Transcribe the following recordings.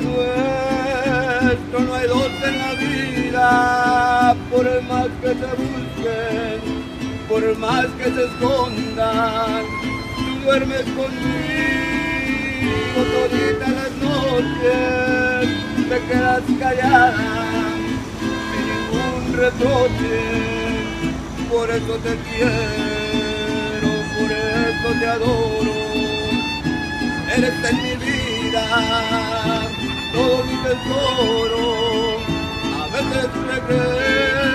nuestro no hay dos en la vida, por más que se busquen, por más que se escondan, tú duermes conmigo toditas las noches, te quedas callada, sin ningún reproche, por eso te quiero, por eso te adoro, eres en mi vida A veces regreso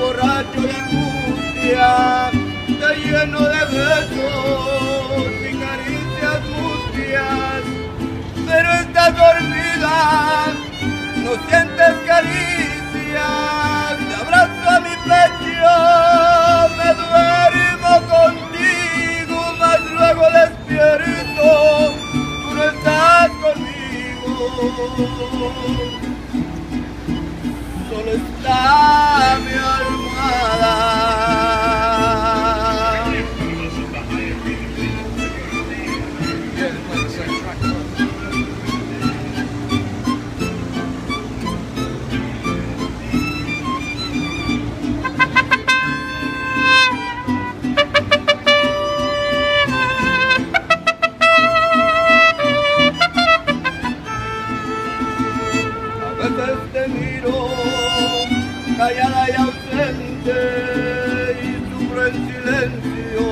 borracho de angustia, te lleno de besos y caricias mustias, pero estás dormida, no sientes Solo está veces te miro callada y ausente y sufro en silencio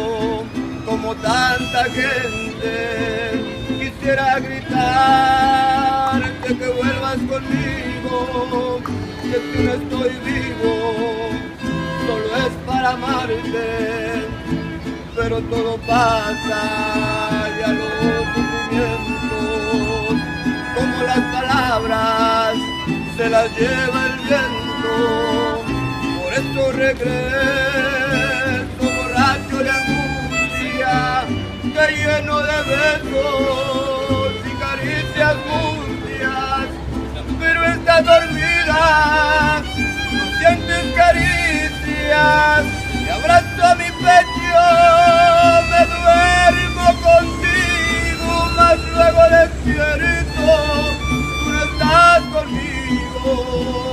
como tanta gente. Quisiera gritarte que vuelvas conmigo, que si no estoy vivo, solo es para amarte, pero todo pasa y a los sufrimientos como las palabras se las lleva el viento. Por esto regreso conmigo,